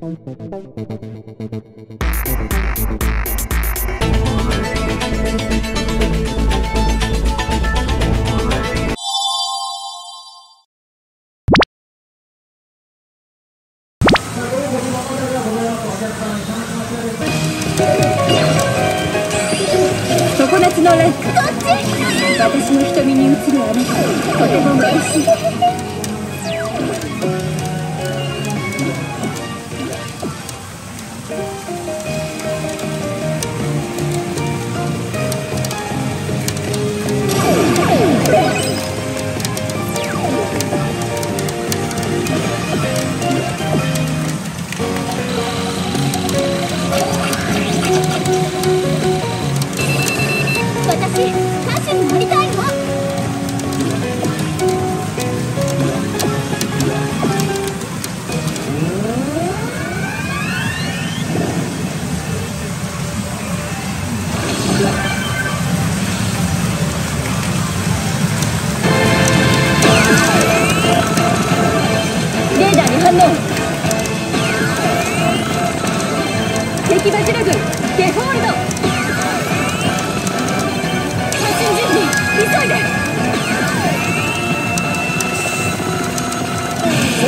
常夏のランク私の瞳に映るあなた。とても美しい。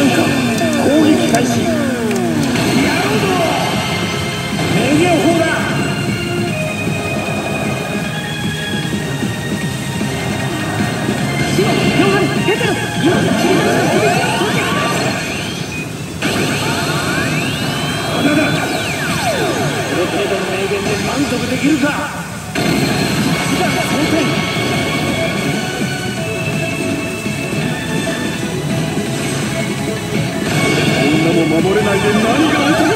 戦火攻撃開始やろうぞメディア砲だシオヨハン出てる今の君たちの首を取って穴だこの程度の名言で満足できるか？守れないで何が起こる？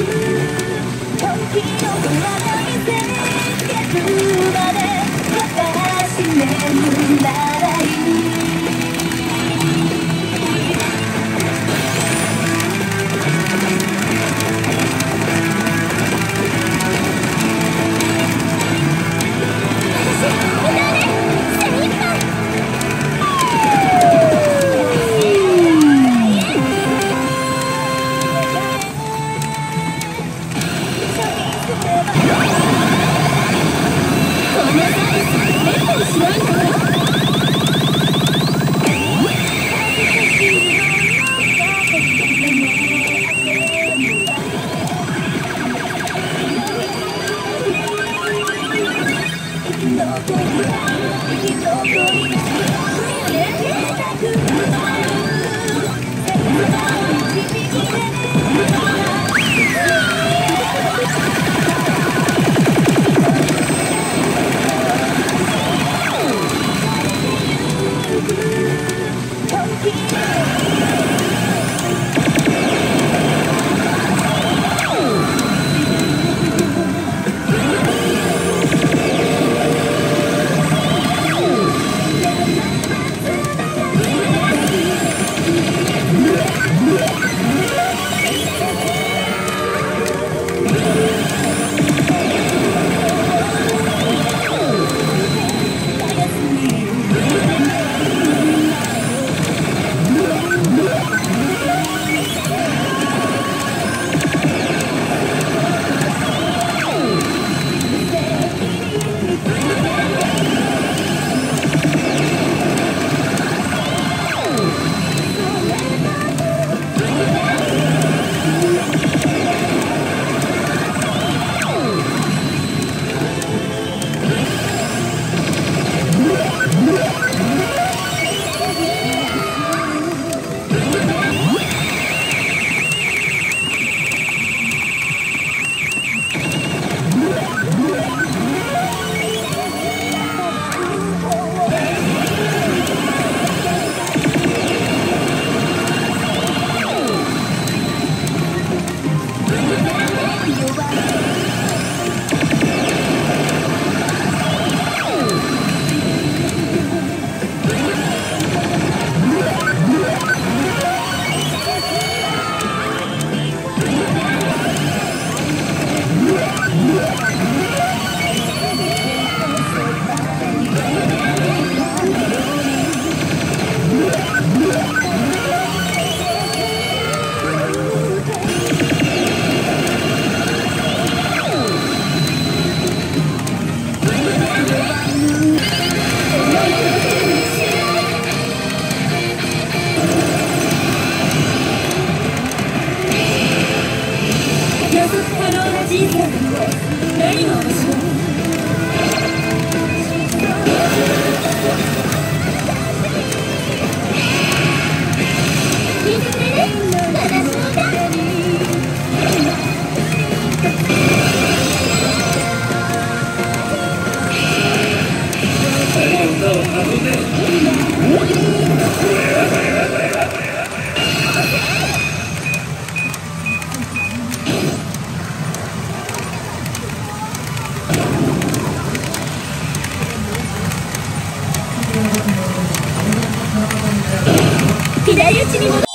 時の空いけつまで。弱い。人生なんて何が面白い悲しみだ運んで私。